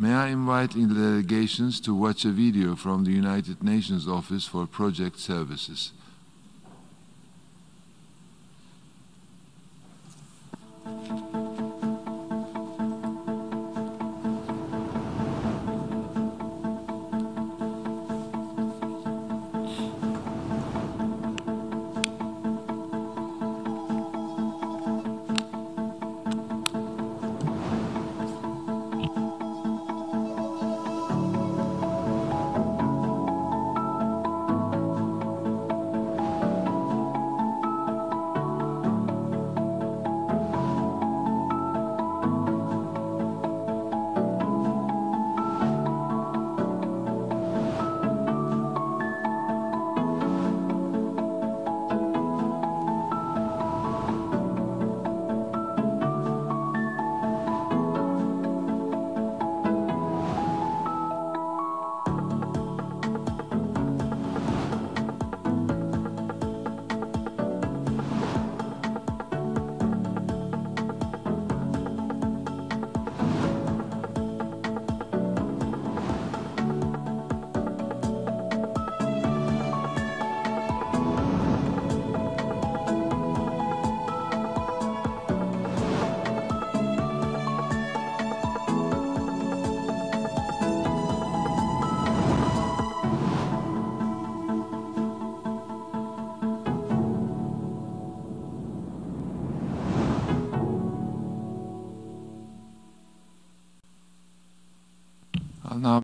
May I invite in the delegations to watch a video from the United Nations Office for Project Services. Now,